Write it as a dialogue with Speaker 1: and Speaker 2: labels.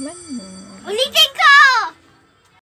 Speaker 1: お兄ちゃんか